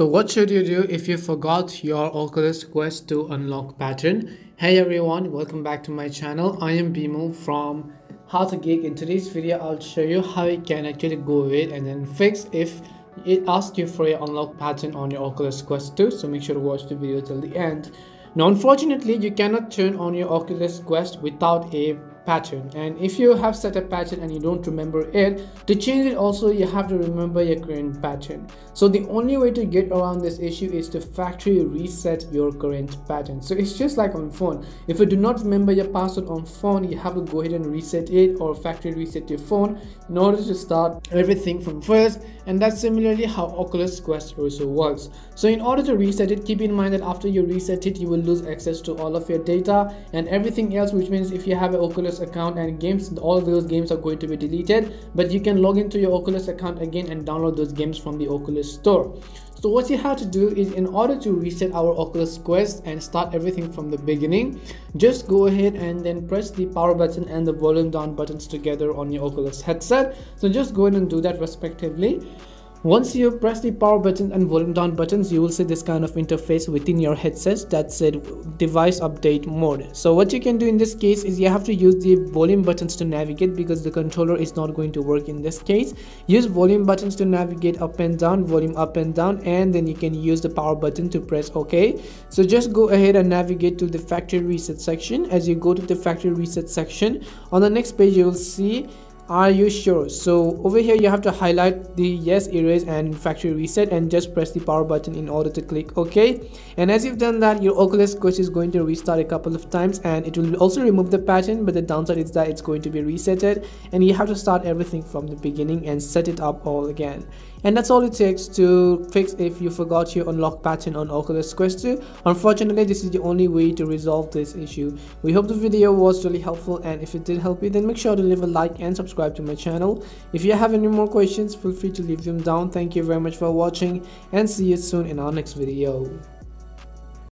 So what should you do if you forgot your Oculus Quest 2 unlock pattern? Hey everyone, welcome back to my channel. I am Bimo from How to Geek. In today's video, I'll show you how you can actually go ahead and then fix if it asks you for your unlock pattern on your Oculus Quest 2. So make sure to watch the video till the end. Now, unfortunately, you cannot turn on your Oculus Quest without a pattern. And if you have set a pattern and you don't remember it to change it also you have to remember your current pattern. So the only way to get around this issue is to factory reset your current pattern. So it's just like on phone. If you do not remember your password on phone you have to go ahead and reset it or factory reset your phone in order to start everything from first. And that's similarly how Oculus Quest also works. So in order to reset it keep in mind that after you reset it you will lose access to all of your data and everything else which means if you have an Oculus account and games all those games are going to be deleted but you can log into your oculus account again and download those games from the oculus store. So what you have to do is in order to reset our oculus quest and start everything from the beginning just go ahead and then press the power button and the volume down buttons together on your oculus headset. So just go ahead and do that respectively once you press the power button and volume down buttons, you will see this kind of interface within your headset that said device update mode. So what you can do in this case is you have to use the volume buttons to navigate because the controller is not going to work in this case. Use volume buttons to navigate up and down, volume up and down, and then you can use the power button to press OK. So just go ahead and navigate to the factory reset section. As you go to the factory reset section, on the next page you will see are you sure so over here you have to highlight the yes erase and factory reset and just press the power button in order to click ok and as you've done that your oculus quest is going to restart a couple of times and it will also remove the pattern but the downside is that it's going to be resetted and you have to start everything from the beginning and set it up all again and that's all it takes to fix if you forgot your unlock pattern on Oculus Quest 2. Unfortunately, this is the only way to resolve this issue. We hope the video was really helpful and if it did help you then make sure to leave a like and subscribe to my channel. If you have any more questions, feel free to leave them down. Thank you very much for watching and see you soon in our next video.